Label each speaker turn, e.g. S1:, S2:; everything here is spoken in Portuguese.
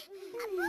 S1: Hmm.